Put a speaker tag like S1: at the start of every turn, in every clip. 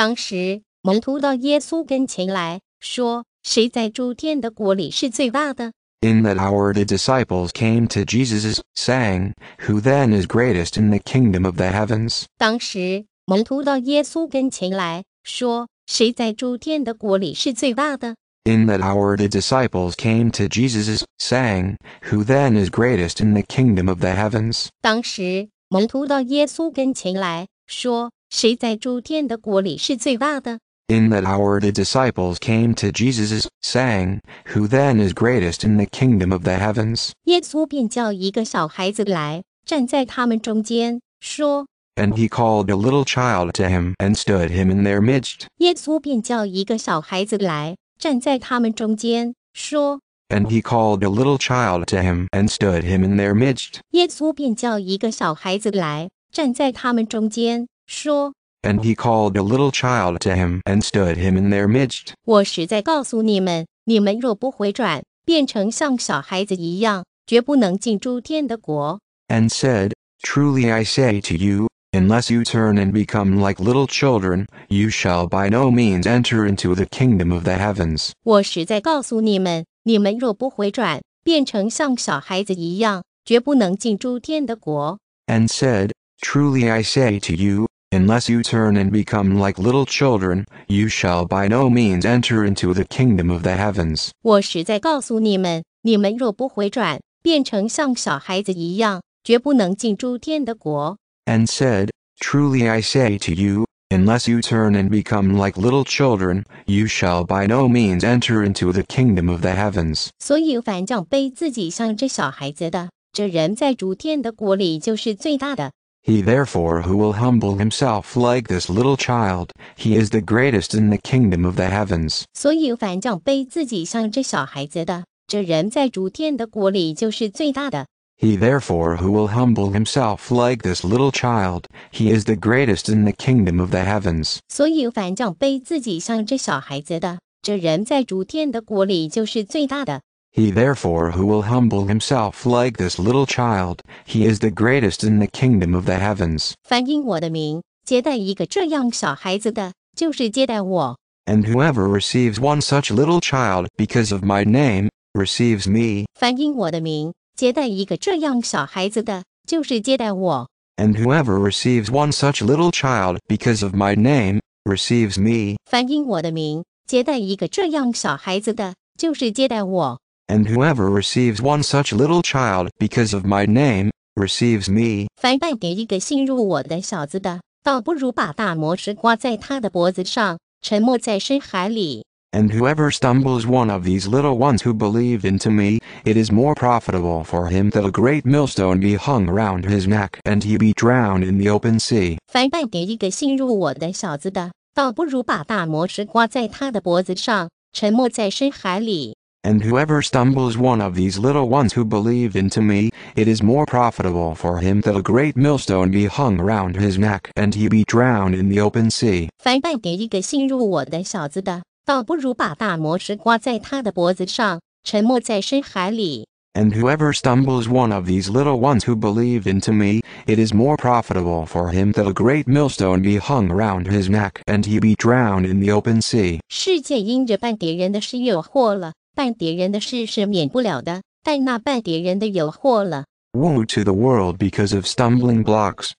S1: 当时门徒到耶稣跟前来说：“谁在诸天的国里是最大的？”
S2: In that hour the disciples came to Jesus, saying, Who then is greatest in the kingdom of the heavens?
S1: 当时门徒到耶稣跟前来说：“谁在诸天的国里是最大的？”
S2: In that hour the disciples came to Jesus, saying, Who then is greatest in the kingdom of the heavens?
S1: 当时门徒到耶稣跟前来说：“ ：“ 谁在诸天的国里是最大的？”
S2: In that hour the disciples came to Jesus, saying, Who then is greatest in the kingdom of the heavens?
S1: 耶稣便叫一个小孩子来，站在他们中间，说
S2: And he called a little child to him, and stood him in their midst.
S1: 耶稣便叫一个小孩子来，站在他们中间，说
S2: And he called a little child to him, and stood him in their midst.
S1: 耶稣便叫一个小孩子来，站在他们中间， 说
S2: And he called a little child to him, and stood him in their midst.
S1: 我实在告诉你们，你们若不回转，变成像小孩子一样，绝不能进诸天的国。
S2: And said, Truly I say to you, unless you turn and become like little children, you shall by no means enter into the kingdom of the heavens.
S1: 我实在告诉你们，你们若不回转，变成像小孩子一样，绝不能进诸天的国。
S2: And said, Truly I say to you, unless you turn and become like little children, you shall by no means enter into the kingdom of the heavens.
S1: 我实在告诉你们，你们若不回转，变成像小孩子一样，绝不能进诸天的国。
S2: And said, Truly I say to you, unless you turn and become like little children, you shall by no means enter into the kingdom of the heavens.
S1: 所以，凡将背自己像这小孩子的，这人在诸天的国里就是最大的。
S2: he therefore who will humble himself like this little child, he is the greatest in the kingdom of the heavens.
S1: 所以反正被自己像这小孩子的，这人在诸天的国里就是最大的。
S2: He therefore who will humble himself like this little child, he is the greatest in the kingdom of the heavens.
S1: 所以反正被自己像这小孩子的，这人在诸天的国里就是最大的。
S2: He therefore who will humble himself like this little child, he is the greatest in the kingdom of the heavens.
S1: 凡因我的名接待一个这样小孩子的，就是接待我。
S2: And whoever receives one such little child because of my name, receives me.
S1: 凡因我的名接待一个这样小孩子的，就是接待我。
S2: And whoever receives one such little child because of my name, receives me.
S1: 凡因我的名接待一个这样小孩子的，就是接待我。
S2: And whoever receives one such little child because of my name, receives me.
S1: 凡拜给一个信入我的小子的，倒不如把大磨石挂在他的脖子上，沉没在深海里。
S2: And whoever stumbles one of these little ones who believe into me, it is more profitable for him that a great millstone be hung round his neck, and he be drowned in the open sea.
S1: 凡拜给一个信入我的小子的，倒不如把大磨石挂在他的脖子上，沉没在深海里。
S2: And whoever stumbles one of these little ones who believe into me, it is more profitable for him that a great millstone be hung round his neck, and he be drowned in the open sea.
S1: 凡拜给一个信入我的小子的，倒不如把大磨石挂在他的脖子上，沉没在深海里。
S2: And whoever stumbles one of these little ones who believe into me, it is more profitable for him that a great millstone be hung round his neck, and he be drowned in the open sea.
S1: 世界因着半点人的事有祸了， 半点人的事是免不了的，但那办别人的有祸了。
S2: Woe to the world because of stumbling blocks.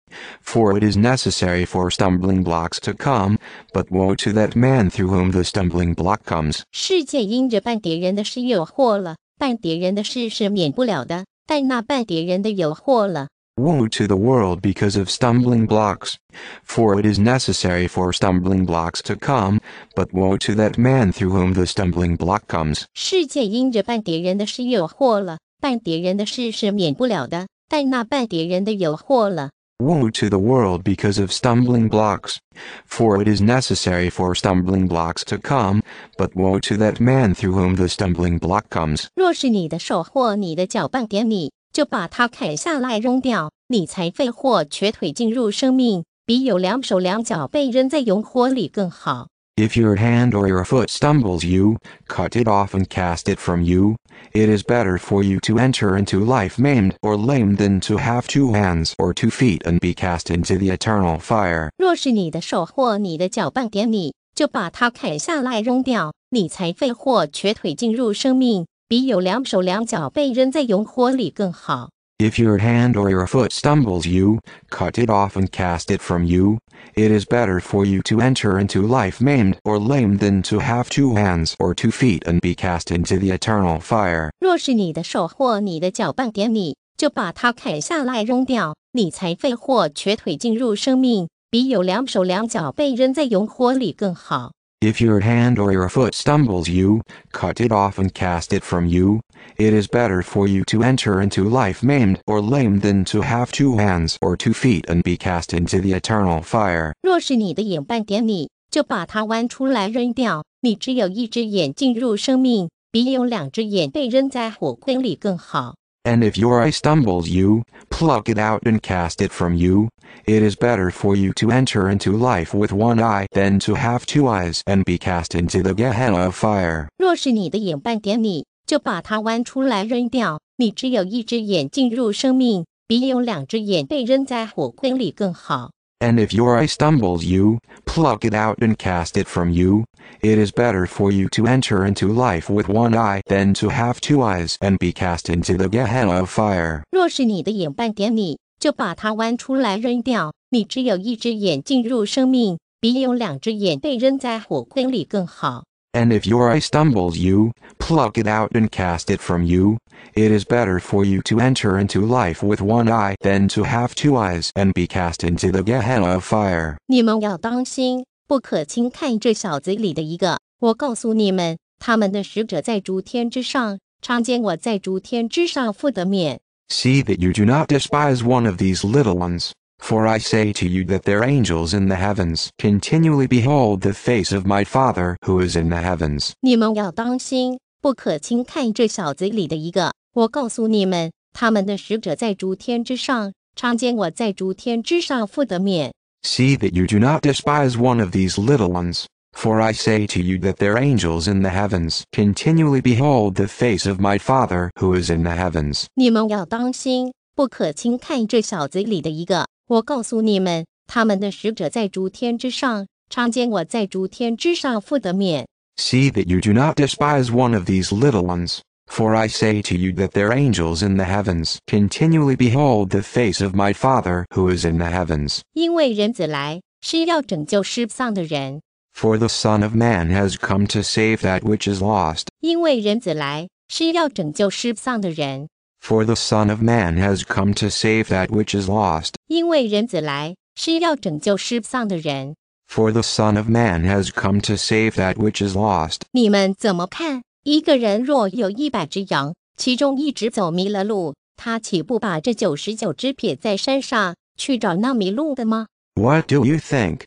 S2: For it is necessary for stumbling blocks to come, but woe to that man through whom the stumbling block comes.
S1: 世界因着办别人的事有祸了，办别人的事是免不了的，但那办别人的有祸了。
S2: Woe to the world because of stumbling blocks. For it is necessary for stumbling blocks to come, but woe to that man through whom the stumbling block comes.
S1: 世界因着半点人的事有祸了，半点人的事是免不了的，但那半点人的有祸了。
S2: Woe to the world because of stumbling blocks. For it is necessary for stumbling blocks to come, but woe to that man through whom the stumbling block comes.
S1: 若是你的手或你的脚绊点你， 就把它砍下来扔掉，你才废或瘸腿进入生命，比有两手两脚被扔在油锅里更好。
S2: If your hand or your foot stumbles you, cut it off and cast it from you. It is better for you to enter into life maimed or lame than to have two hands or two feet and be cast into the eternal fire.
S1: 若是你的手或你的脚绊点你，就把它砍下来扔掉，你才废或瘸腿进入生命， 比有两手两脚被扔在油锅里更好。
S2: If your hand or your foot stumbles you, cut it off and cast it from you. It is better for you to enter into life maimed or lame than to have two hands or two feet and be cast into the eternal fire.
S1: 若是你的手或你的脚绊点你，就把它砍下来扔掉，你才废或瘸腿进入生命，比有两手两脚被扔在油锅里更好。
S2: If your hand or your foot stumbles you, cut it off and cast it from you. It is better for you to enter into life maimed or lame than to have two hands or two feet and be cast into the eternal fire.
S1: 若是你的眼绊点你，就把它剜出来扔掉。你只有一只眼进入生命，比有两只眼被扔在火坑里更好。
S2: And if your eye stumbles you, pluck it out and cast it from you. It is better for you to enter into life with one eye than to have two eyes and be cast into the Gehenna of fire.
S1: 若是你的眼绊点你，就把它剜出来扔掉。你只有一只眼进入生命，比有两只眼被扔在火坑里更好。
S2: And if your eye stumbles you, pluck it out and cast it from you. It is better for you to enter into life with one eye than to have two eyes and be cast into the Gehenna of fire.
S1: 若是你的眼绊点你，就把它剜出来扔掉。你只有一只眼进入生命，比有两只眼被扔在火坑里更好。
S2: And if your eye stumbles you, pluck it out and cast it from you. It is better for you to enter into life with one eye than to have two eyes and be cast into the Gehenna of fire.
S1: 你们要当心，不可轻看这小子里的一个。我告诉你们，他们的使者在诸天之上，常见我在诸天之上父的面。
S2: See that you do not despise one of these little ones. For I say to you that their angels in the heavens continually behold the face of my Father who is in the heavens.
S1: 你们要当心，不可轻看这小子里的一个。我告诉你们，他们的使者在诸天之上，常见我在诸天之上父的面。
S2: See that you do not despise one of these little ones. For I say to you that their angels in the heavens continually behold the face of my Father who is in the heavens.
S1: 你们要当心，不可轻看这小子里的一个。 我告诉你们，他们的使者在诸天之上，常见我在诸天之上父的面。
S2: See that you do not despise one of these little ones. For I say to you that their angels in the heavens continually behold the face of my Father who is in the heavens.
S1: 因为人子来是要拯救失丧的人，
S2: For the Son of Man has come to save that which is lost.
S1: 因为人子来是要拯救失丧的人，
S2: For the Son of Man has come to save that which is lost.
S1: 因为人子来是要拯救失丧的人。
S2: For the Son of Man has come to save that which is lost.
S1: 你们怎么看？一个人若有一百只羊，其中一只走迷了路，他岂不把这九十九只撇在山上去找那迷路的吗？
S2: What do you think?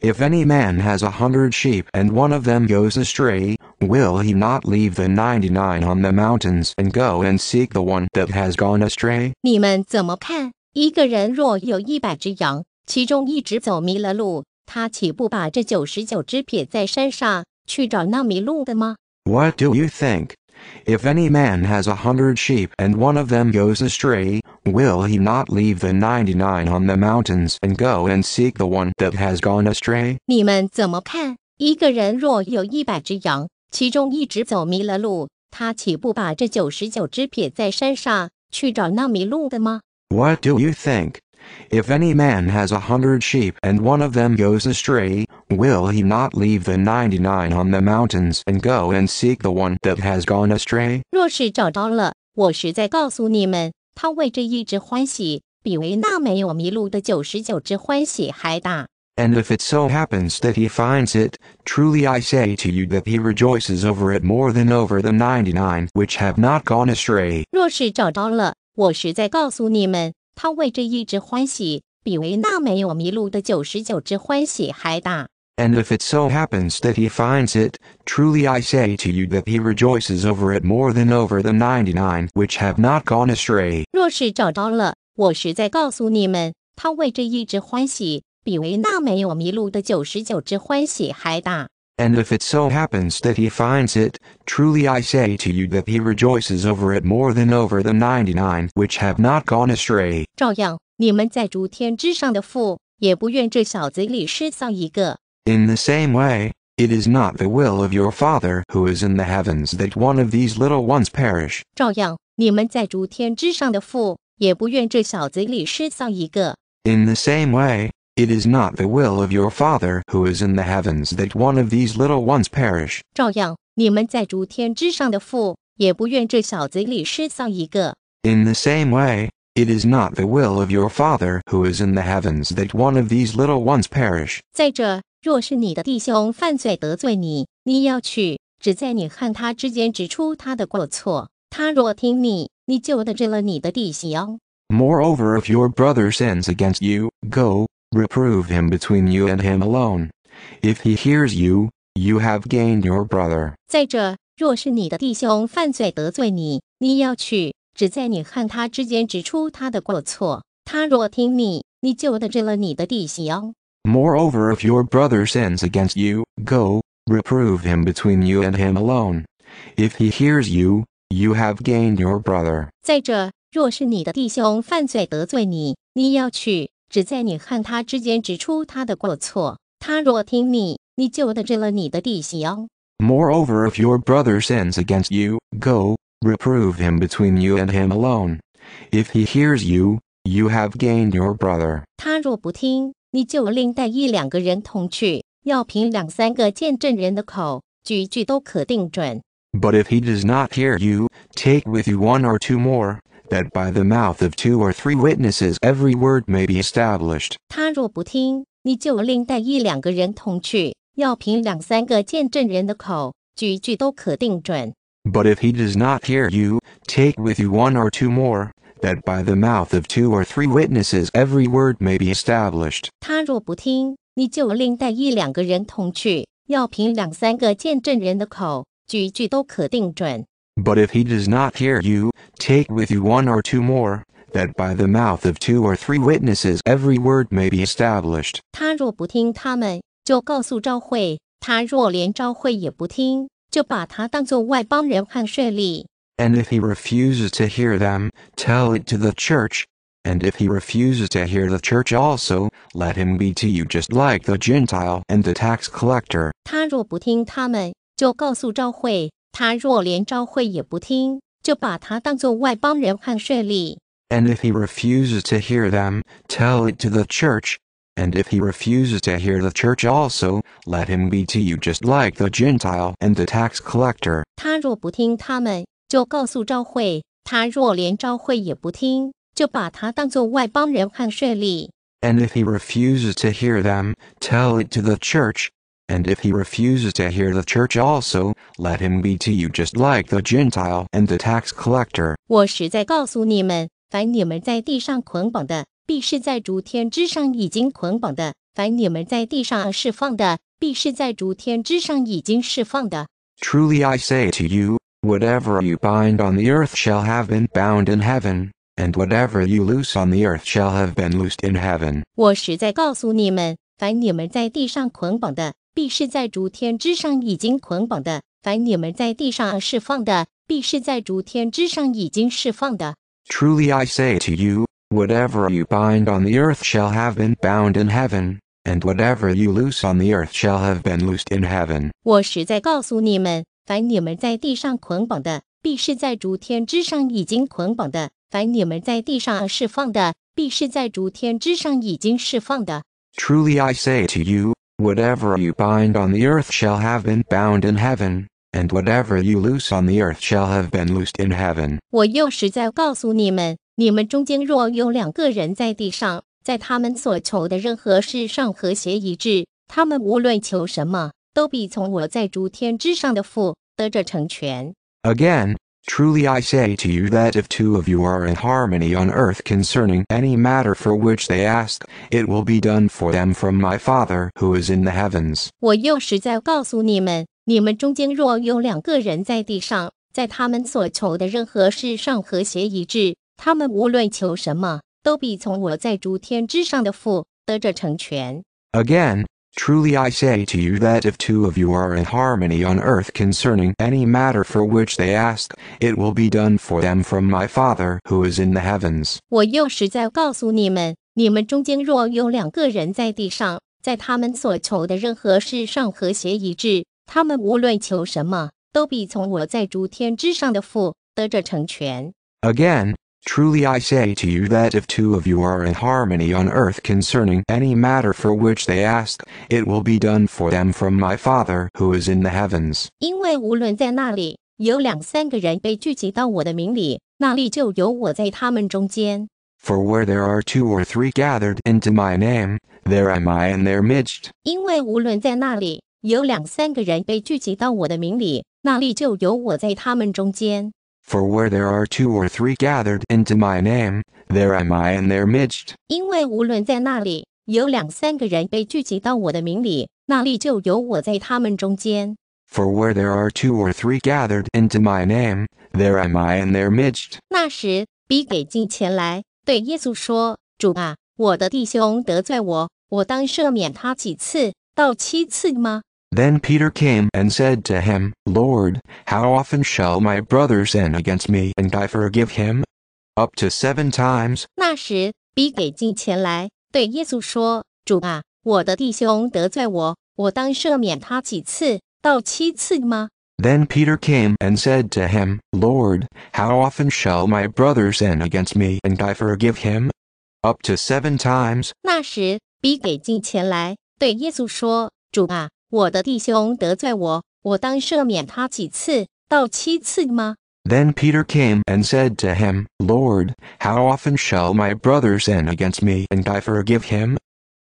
S2: If any man has a hundred sheep and one of them goes astray, will he not leave the ninety-nine on the mountains and go and seek the one that has gone astray?
S1: 你们怎么看？一个人若有一百只羊，其中一只走迷了路，他岂不把这九十九只撇在山上去找那迷路的吗？
S2: What do you think? If any man has a hundred sheep and one of them goes astray, will he not leave the ninety-nine on the mountains and go and seek the one that has gone astray?
S1: 你们怎么看？一个人若有一百只羊， 其中一只走迷了路，他岂不把这九十九只撇在山上去找那迷路的吗？
S2: What do you think? If any man has a hundred sheep and one of them goes astray, will he not leave the ninety-nine on the mountains and go and seek the one that has gone astray?
S1: 若是找着了，我实在告诉你们，他为这一只欢喜，比为那没有迷路的九十九只欢喜还大。
S2: And if it so happens that he finds it, truly I say to you that he rejoices over it more than over the ninety-nine which have not gone astray.
S1: 若是找着了，我实在告诉你们，他为这一只欢喜，比为那没有迷路的九十九只欢喜还大。
S2: And if it so happens that he finds it, truly I say to you that he rejoices over it more than over the ninety-nine which have not gone astray.
S1: 若是找着了，我实在告诉你们，他为这一只欢喜， 比为那没有迷路的九十九只欢喜还大。
S2: And if it so happens that he finds it, truly I say to you that he rejoices over it more than over the ninety nine which have not gone astray.
S1: 照样，你们在诸天之上的父，也不愿这小子里失丧一个。
S2: In the same way, it is not the will of your Father who is in the heavens that one of these little ones perish.
S1: 照样，你们在诸天之上的父，也不愿这小子里失丧一个。
S2: In the same way, it is not the will of your Father who is in the heavens that one of these little ones perish.
S1: 照样，你们在诸天之上的父，也不愿这小子里失丧一个。
S2: In the same way, it is not the will of your Father who is in the heavens that one of these little ones perish.
S1: 再者，若是你的弟兄犯罪得罪你，你要去，只在你和他之间指出他的过错。他若听你，你就得罪了你的弟兄。
S2: Moreover, if your brother sins against you, go, reprove him between you and him alone. If he hears you, you have gained your brother.
S1: 再者，若是你的弟兄犯罪得罪你，你要去，只在你和他之间指出他的过错。他若听你，你就得罪了你的弟兄。
S2: Moreover, if your brother sins against you, go, reprove him between you and him alone. If he hears you, you have gained your brother.
S1: 再者，若是你的弟兄犯罪得罪你，你要去， 只在你和他之间指出他的过错。他若听你，你就得罪了你的弟兄。
S2: Moreover, if your brother sins against you, go, reprove him between you and him alone. If he hears you, you have gained your brother.
S1: 他若不听，你就另带一两个人同去，要凭两三个见证人的口，句句都可定准。
S2: But if he does not hear you, take with you one or two more, that by the mouth of two or three witnesses every word may be established.
S1: 他若不听，你就另带一两个人同去，要凭两三个见证人的口，句句都可定准。
S2: But if he does not hear you, take with you one or two more, that by the mouth of two or three witnesses every word may be established.
S1: 他若不听，你就另带一两个人同去，要凭两三个见证人的口， 句句都可定准。
S2: But if he does not hear you, take with you one or two more, that by the mouth of two or three witnesses every word may be established.
S1: 他若不听他们，就告诉召会；他若连召会也不听，就把他当作外邦人和税吏。
S2: And if he refuses to hear them, tell it to the church. And if he refuses to hear the church also, let him be to you just like the Gentile and the tax collector.
S1: 他若不听他们，
S2: and if he refuses to hear them, tell it to the church. And if he refuses to hear the church also, let him be to you just like the Gentile and the tax collector.
S1: 他若不听他们，就告诉召会；他若连召会也不听，就把他当作外邦人和税吏。
S2: And if he refuses to hear them, tell it to the church. And if he refuses to hear the church also, let him be to you just like the Gentile and the tax collector.
S1: 我实在告诉你们，凡你们在地上捆绑的，必是在诸天之上已经捆绑的；凡你们在地上释放的，必是在诸天之上已经释放的。
S2: Truly I say to you, whatever you bind on the earth shall have been bound in heaven, and whatever you loose on the earth shall have been loosed in heaven.
S1: 我实在告诉你们，凡你们在地上捆绑的， 必是在诸天之上已经捆绑的；凡你们在地上释放的，必是在诸天之上已经释放的。
S2: Truly I say to you, whatever you bind on the earth shall have been bound in heaven, and whatever you loose on the earth shall have been loosed in heaven.
S1: 我实在告诉你们，凡你们在地上捆绑的，必是在诸天之上已经捆绑的；凡你们在地上释放的，必是在诸天之上已经释放的。
S2: Truly I say to you, whatever you bind on the earth shall have been bound in heaven, and whatever you loose on the earth shall have been loosed in heaven.
S1: 我又实在告诉你们，你们中间若有两个人在地上，在他们所求的任何事上和谐一致，他们无论求什么，都必从我在诸天之上的父得着成全。
S2: Again, truly I say to you that if two of you are in harmony on earth concerning any matter for which they ask, it will be done for them from my Father who is in the heavens.
S1: 我又实在告诉你们，你们中间若有两个人在地上，在他们所求的任何事上和谐一致，他们无论求什么，都必从我在诸天之上的父得着成全。
S2: Again, Truly I say to you that if two of you are in harmony on earth concerning any matter for which they ask, it will be done for them from my Father who is in the heavens.
S1: 我又实在告诉你们，你们中间若有两个人在地上，在他们所求的任何事上和谐一致，他们无论求什么，都必从我在诸天之上的父得着成全。
S2: Again, truly I say to you that if two of you are in harmony on earth concerning any matter for which they ask, it will be done for them from my Father who is in the heavens.
S1: 因为无论在那里有两三个人被聚集到我的名里，那里就有我在他们中间。
S2: For where there are two or three gathered into my name, there am I in their midst.
S1: 因为无论在那里有两三个人被聚集到我的名里，那里就有我在他们中间。
S2: For where there are two or three gathered into my name, there am I in their midst.
S1: 因为无论在那里有两三个人被聚集到我的名里，那里就有我在他们中间。
S2: For where there are two or three gathered into my name, there am I in their midst.
S1: 那时，比给进前来，对耶稣说：“主啊，我的弟兄得罪我，我当赦免他几次？到七次吗？”
S2: Then Peter came and said to him, Lord, how often shall my brother sin against me and I forgive him? Up to seven times.
S1: 那时，彼得进前来，对耶稣说：“主啊，我的弟兄得罪我，我当赦免他几次？到七次吗？”
S2: Then Peter came and said to him, Lord, how often shall my brother sin against me and I forgive him? Up to seven times.
S1: 我的弟兄得罪我，我当赦免他几次？到七次吗？”
S2: Then Peter came and said to him, Lord, how often shall my brother sin against me and I forgive him?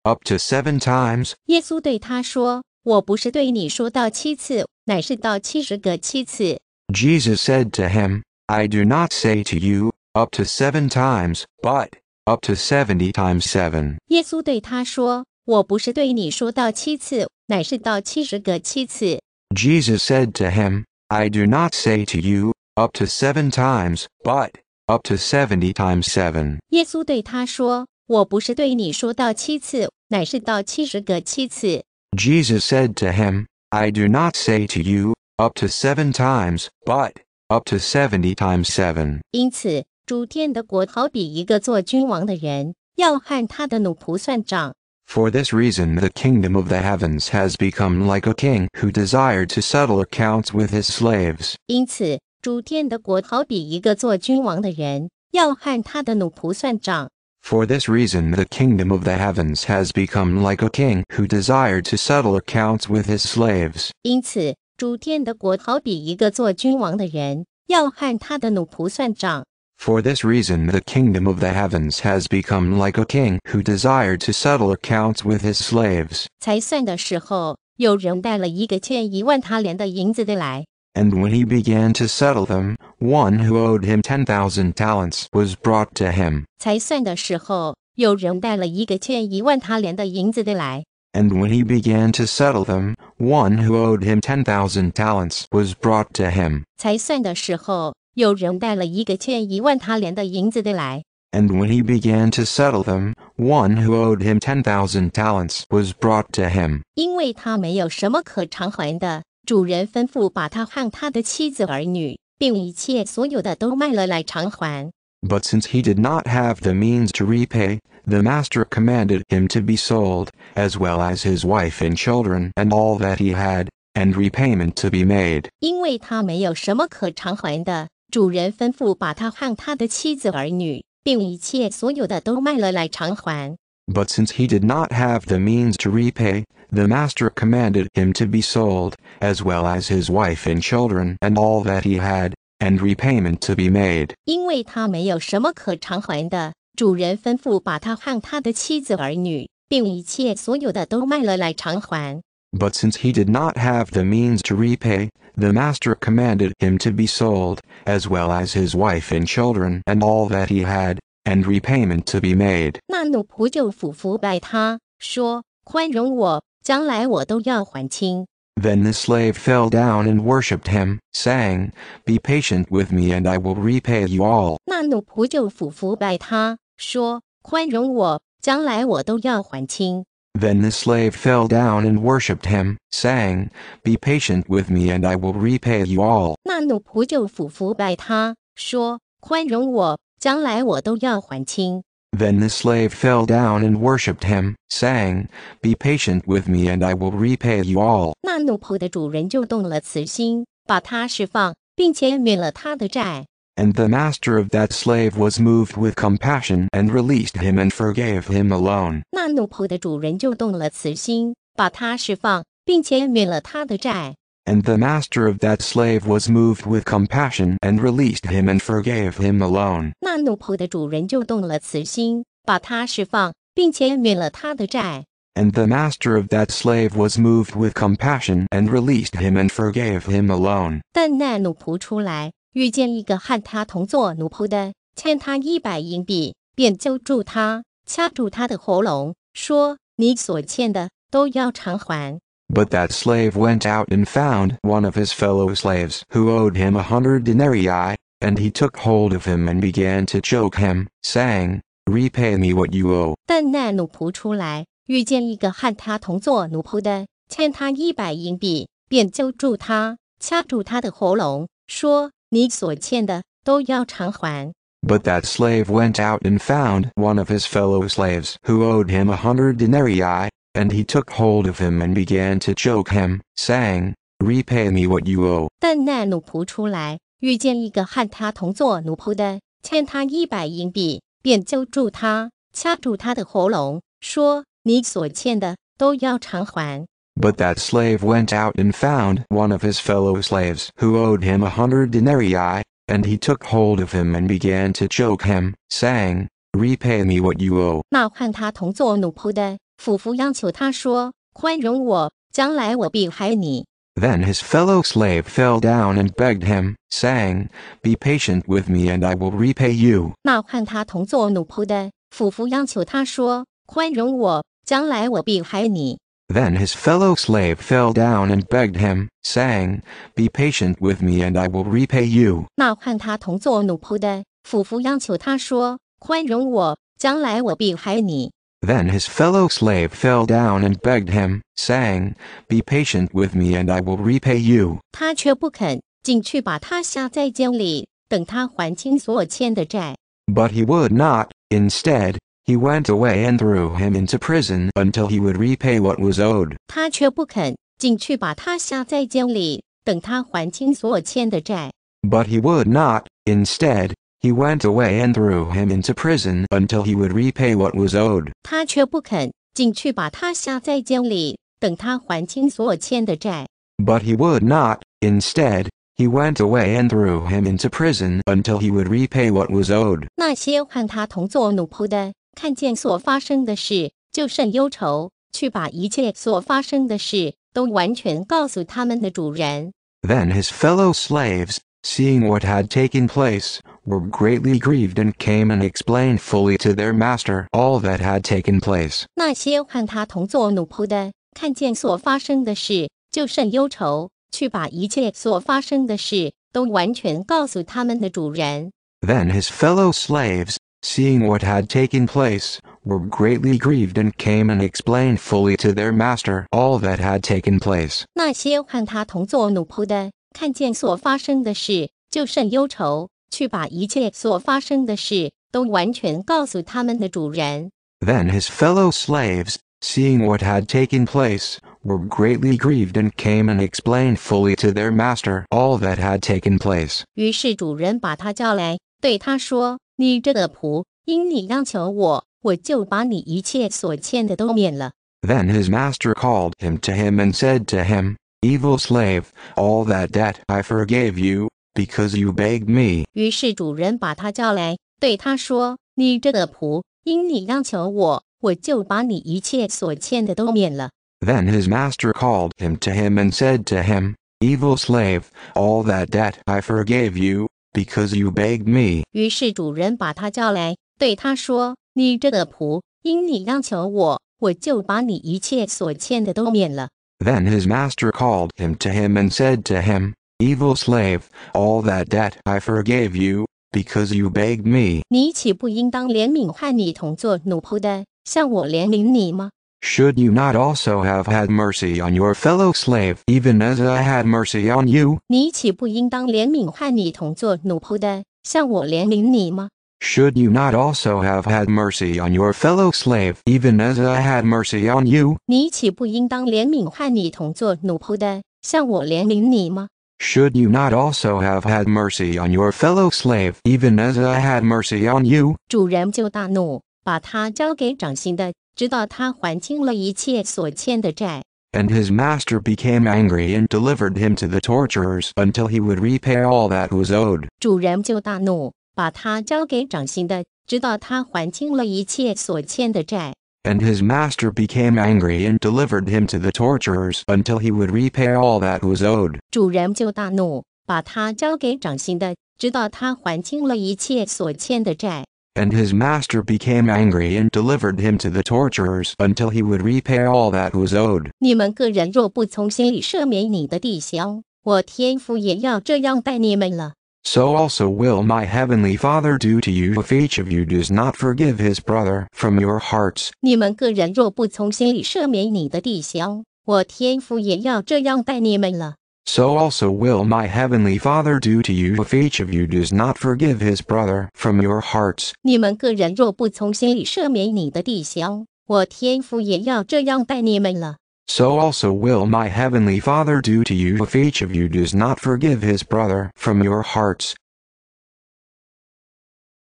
S2: Up to seven times.
S1: 耶稣对他说：“我不是对你说到七次，乃是到七十个七次。
S2: Jesus said to him, I do not say to you, up to seven times, but, up to seventy times seven.
S1: ”耶稣对他说：“我不是对你说到七次， 乃是到七十个七次。
S2: Jesus said to him, I do not say to you, up to seven times, but up to seventy times seven.
S1: 耶稣对他说，我不是对你说到七次，乃是到七十个七次。
S2: Jesus said to him, I do not say to you, up to seven times, but up to seventy times seven.
S1: 因此，诸天的国好比一个做君王的人，要和他的奴仆算账。
S2: for this reason the kingdom of the heavens has become like a king who desired to settle accounts with his slaves.
S1: 因此，诸天的国好比一个做君王的人，要和他的奴仆算账。
S2: For this reason the kingdom of the heavens has become like a king who desired to settle accounts with his slaves.
S1: 因此，诸天的国好比一个做君王的人，要和他的奴仆算账。
S2: For this reason the kingdom of the heavens has become like a king who desired to settle accounts with his slaves.
S1: 才算的时候，有人带了一个欠一万他连的银子的来。
S2: And when he began to settle them, one who owed him ten thousand talents was brought to him.
S1: 才算的时候，有人带了一个欠一万他连的银子的来。
S2: And when he began to settle them, one who owed him ten thousand talents was brought to him.
S1: 才算的时候， 有人带了一个欠一万他连的银子的来。
S2: And when he began to settle them, one who owed him ten thousand talents was brought to him.
S1: 因为他没有什么可偿还的，主人吩咐把他和他的妻子儿女，并一切所有的都卖了来偿还。
S2: But since he did not have the means to repay, the master commanded him to be sold, as well as his wife and children and all that he had, and repayment to be made.
S1: 因为他没有什么可偿还的， 主人吩咐把他和他的妻子儿女，并一切所有的都卖了来偿还。
S2: But since he did not have the means to repay, the master commanded him to be sold, as well as his wife and children and all that he had, and repayment to be made.
S1: 因为他没有什么可偿还的，主人吩咐把他和他的妻子儿女，并一切所有的都卖了来偿还。
S2: But since he did not have the means to repay, the master commanded him to be sold, as well as his wife and children and all that he had, and repayment to be made.
S1: 那奴仆就俯伏拜他，说：“宽容我，将来我都要还清。
S2: Then the slave fell down and worshipped him, saying, Be patient with me and I will repay you all.
S1: ”那奴仆就俯伏拜他，说：“宽容我，将来我都要还清。
S2: Then the slave fell down and worshipped him, saying, Be patient with me and I will repay you all.
S1: 那奴仆就俯伏拜他，说：“宽容我，将来我都要还清。
S2: Then the slave fell down and worshipped him, saying, Be patient with me and I will repay you all.
S1: ”那奴仆的主人就动了慈心，把他释放，并且免了他的债。
S2: And the master of that slave was moved with compassion and released him and forgave him alone.
S1: 那奴仆的主人就动了慈心，把他释放，并且免了他的债。
S2: And the master of that slave was moved with compassion and released him and forgave him alone.
S1: 那奴仆的主人就动了慈心，把他释放，并且免了他的债。
S2: And the master of that slave was moved with compassion and released him and forgave him alone.
S1: 但那奴仆出来， 遇见一个和他同做奴仆的，欠他一百银币，便揪住他，掐住他的喉咙，说：“你所欠的都要偿还。
S2: But that slave went out and found one of his fellow slaves who owed him a hundred denarii, and he took hold of him and began to choke him, saying, Repay me what you owe.
S1: ”但那奴仆出来，遇见一个和他同做奴仆的，欠他一百银币，便揪住他，掐住他的喉咙，说：“ 你所欠的都要偿还。”
S2: But that slave went out and found one of his fellow slaves who owed him a hundred denarii, and he took hold of him and began to choke him, saying, Repay me what you owe.
S1: 但那奴仆出来，遇见一个和他同做奴仆的，欠他一百银币，便揪住他，掐住他的喉咙，说：“你所欠的都要偿还。 ”
S2: But that slave went out and found one of his fellow slaves who owed him a hundred denarii, and he took hold of him and began to choke him, saying, Repay me what you owe.
S1: ”那和他同做奴仆的，俯伏央求他说：“宽容我，将来我必还你。
S2: Then his fellow slave fell down and begged him, saying, Be patient with me and I will repay you.
S1: ”那和他同做奴仆的，俯伏央求他说：“宽容我，将来我必还你。
S2: Then his fellow slave fell down and begged him, saying, Be patient with me and I will repay you.
S1: ”那和他同做奴仆的，俯伏央求他说：“宽容我，将来我必还你。”
S2: Then his fellow slave fell down and begged him, saying, Be patient with me and I will repay you.
S1: 他却不肯进去把他下在监里，等他还清所欠的债。
S2: But he would not, instead, he went away and threw him into prison until he would repay what was owed.
S1: 他却不肯进去把他下在监里，等他还清所欠的债。
S2: But he would not, instead, he went away and threw him into prison until he would repay what was owed.
S1: 他却不肯进去把他下在监里，等他还清所欠的债。
S2: But he would not, instead, he went away and threw him into prison until he would repay what was owed.
S1: 那些和他同做奴仆的， 看见所发生的事，就甚忧愁，去把一切所发生的事都完全告诉他们的主人。
S2: Then his fellow slaves, seeing what had taken place, were greatly grieved and came and explained fully to their master all that had taken place.
S1: 那些和他同做奴仆的，看见所发生的事，就甚忧愁，去把一切所发生的事都完全告诉他们的主人。
S2: Then his fellow slaves, seeing what had taken place, were greatly grieved and came and explained fully to their master all that had taken place.
S1: 那些和他同做奴仆的，看见所发生的事，就甚忧愁，去把一切所发生的事都完全告诉他们的主人。
S2: Then his fellow slaves, seeing what had taken place, were greatly grieved and came and explained fully to their master all that had taken place.
S1: 于是主人把他叫来， 对他说：“你这个仆，因你央求我，我就把你一切所欠的都免了。
S2: Then his master called him to him and said to him, Evil slave, all that debt I forgave you, because you begged me.
S1: ”于是主人把他叫来，对他说：“你这个仆，因你央求我，我就把你一切所欠的都免了。”
S2: Then his master called him to him and said to him, Evil slave, all that debt I forgave you, because you begged me.
S1: 于是主人把他叫来，对他说：“你这个仆，因你央求我，我就把你一切所欠的都免了。”
S2: Then his master called him to him and said to him, Evil slave, all that debt I forgave you, because you begged me.
S1: 你岂不应当怜悯和你同做奴仆的，像我怜悯你吗？
S2: Should you not also have had mercy on your fellow slave, even as I had mercy on you?
S1: 你岂不应当怜悯和你同作奴仆的，像我怜悯你吗？
S2: Should you not also have had mercy on your fellow slave, even as I had mercy on you?
S1: 你岂不应当怜悯和你同作奴仆的，像我怜悯你吗？
S2: Should you not also have had mercy on your fellow slave, even as I had mercy on you?
S1: 主人就大怒，把他交给掌刑的， 直到他还清了一切所欠的债。
S2: And his master became angry and delivered him to the torturers until he would repay all that was owed.
S1: 主人就大怒，把他交给掌刑的，直到他还清了一切所欠的债。
S2: And his master became angry and delivered him to the torturers until he would repay all that was owed.
S1: 主人就大怒，把他交给掌刑的，直到他还清了一切所欠的债。
S2: And his master became angry and delivered him to the torturers until he would repay all that was owed.
S1: 你们个人若不从心里赦免你的弟兄，我天父也要这样待你们了。
S2: So also will my heavenly Father do to you if each of you does not forgive his brother from your hearts.
S1: 你们个人若不从心里赦免你的弟兄，我天父也要这样待你们了。
S2: So also will my heavenly Father do to you if each of you does not forgive his brother from your hearts.
S1: 你们个人若不从心里赦免你的弟兄，我天父也要这样待你们了。
S2: So also will my heavenly Father do to you if each of you does not forgive his brother from your hearts.